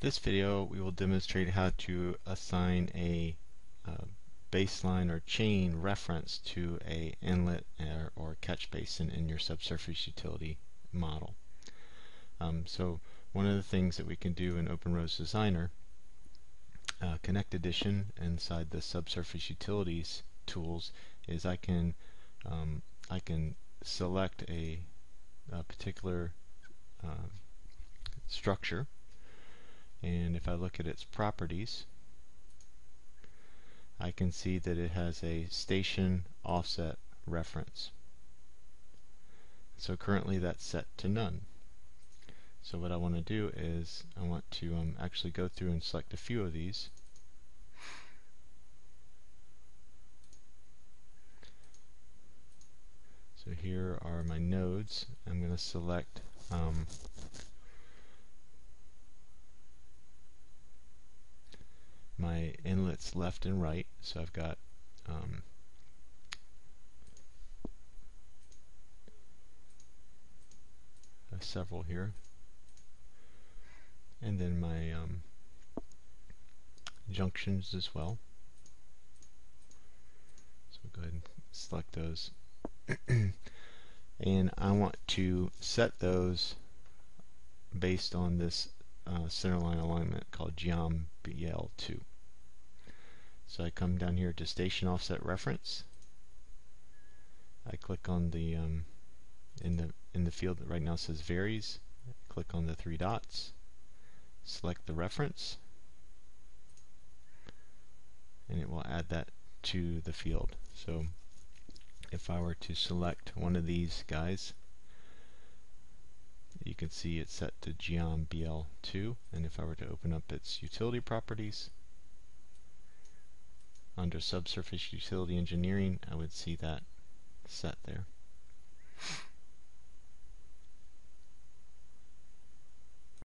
This video we will demonstrate how to assign a uh, baseline or chain reference to a inlet or, or, catch basin in your subsurface utility model. Um, so one of the things that we can do in OpenRoads Designer uh, Connect Edition inside the subsurface utilities tools is I can um, I can select a, a particular uh, structure and if I look at its properties I can see that it has a station offset reference. So currently that's set to none. So what I want to do is I want to um, actually go through and select a few of these. So here are my nodes. I'm going to select um, my inlets left and right. So I've got um, several here. And then my um, junctions as well. So go ahead and select those. and I want to set those based on this uh, centerline alignment called Geom BL2. So I come down here to station offset reference. I click on the um, in the in the field that right now says varies. Click on the three dots. Select the reference, and it will add that to the field. So if I were to select one of these guys, you can see it's set to Geom BL2 and if I were to open up its utility properties under subsurface utility engineering I would see that set there.